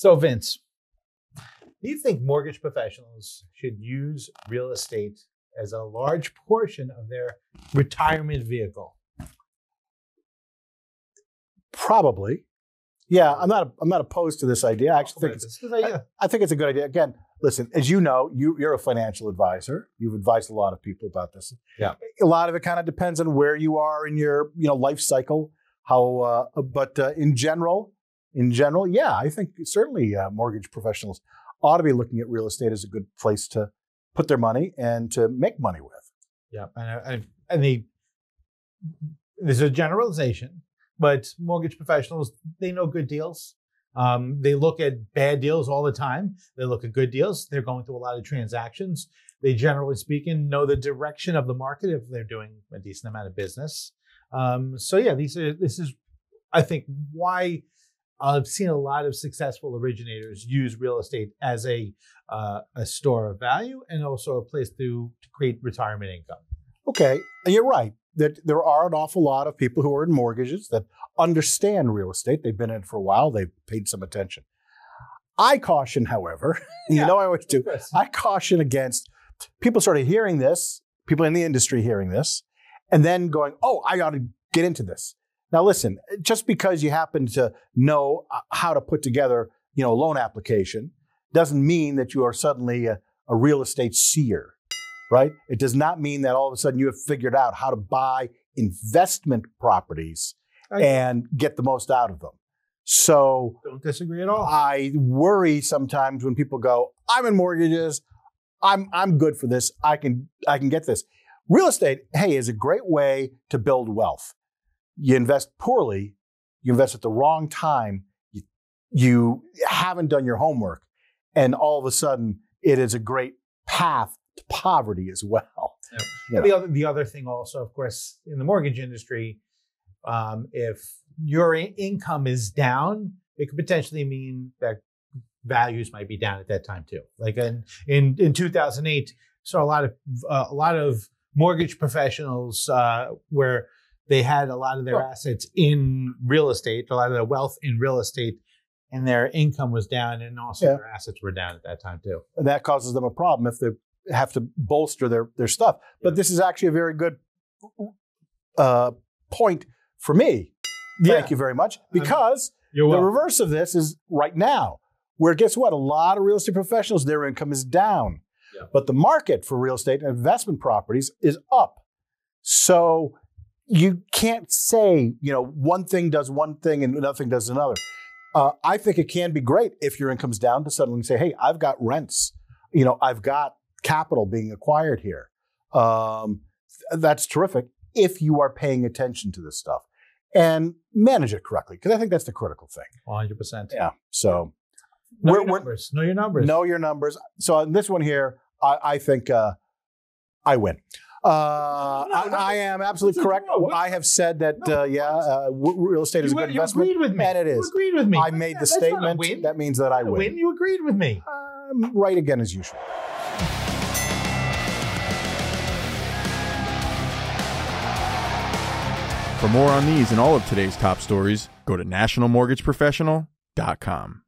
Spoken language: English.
So, Vince, do you think mortgage professionals should use real estate as a large portion of their retirement vehicle? Probably. Yeah, I'm not. I'm not opposed to this idea. I actually think it's, I think it's a good idea. Again, listen, as you know, you, you're a financial advisor. You've advised a lot of people about this. Yeah. A lot of it kind of depends on where you are in your you know life cycle. How, uh, but uh, in general, in general, yeah, I think certainly uh, mortgage professionals ought to be looking at real estate as a good place to put their money and to make money with. Yeah, and and, and they there's a generalization, but mortgage professionals they know good deals. Um, they look at bad deals all the time. They look at good deals. They're going through a lot of transactions. They generally speaking know the direction of the market if they're doing a decent amount of business. Um, so yeah, these are this is I think why I've seen a lot of successful originators use real estate as a uh, a store of value and also a place to, to create retirement income. Okay, and you're right that there are an awful lot of people who are in mortgages that understand real estate. They've been in it for a while. They've paid some attention. I caution, however, you know I always do. I caution against people started hearing this, people in the industry hearing this, and then going, "Oh, I got to get into this." Now, listen, just because you happen to know uh, how to put together, you know, a loan application, doesn't mean that you are suddenly a, a real estate seer, right? It does not mean that all of a sudden you have figured out how to buy investment properties I- and get the most out of them. So Don't disagree at all. I worry sometimes when people go, "I'm in mortgages. I'm I'm good for this. I can I can get this." Real estate, hey, is a great way to build wealth. You invest poorly, you invest at the wrong time, you, you haven't done your homework, and all of a sudden it is a great path to poverty as well. Yep. Yeah. The other the other thing also, of course, in the mortgage industry, um, if your in- income is down, it could potentially mean that values might be down at that time too. Like in in, in 2008, saw a lot of uh, a lot of mortgage professionals uh, where they had a lot of their Well- assets in real estate, a lot of their wealth in real estate, and their income was down, and also Yeah. their assets were down at that time too. And that causes them a problem if they have to bolster their, their stuff. But this is actually a very good uh, point for me. Thank you very much. Because the reverse of this is right now, where guess what? A lot of real estate professionals, their income is down. Yeah. But the market for real estate and investment properties is up. So you can't say, you know, one thing does one thing and nothing does another. Uh, I think it can be great if your income's down to suddenly say, hey, I've got rents. You know, I've got capital being acquired here. Um, th- that's terrific if you are paying attention to this stuff and manage it correctly, because I think that's the critical thing. 100%. Yeah. So Know We're- your we're- numbers. Know your numbers. know your numbers. So on this one here, I, I think uh, I win. Uh, No, no, no. I, I am absolutely correct. wrong? What- I have said that, No, uh, yeah, uh, real estate is a you, good you investment. agreed with me. and it You agreed with me. I made the That's not a statement. win. That means that I win. win. You agreed with me. I'm right again as usual. For more on these and all of today's top stories, go to nationalmortgageprofessional.com.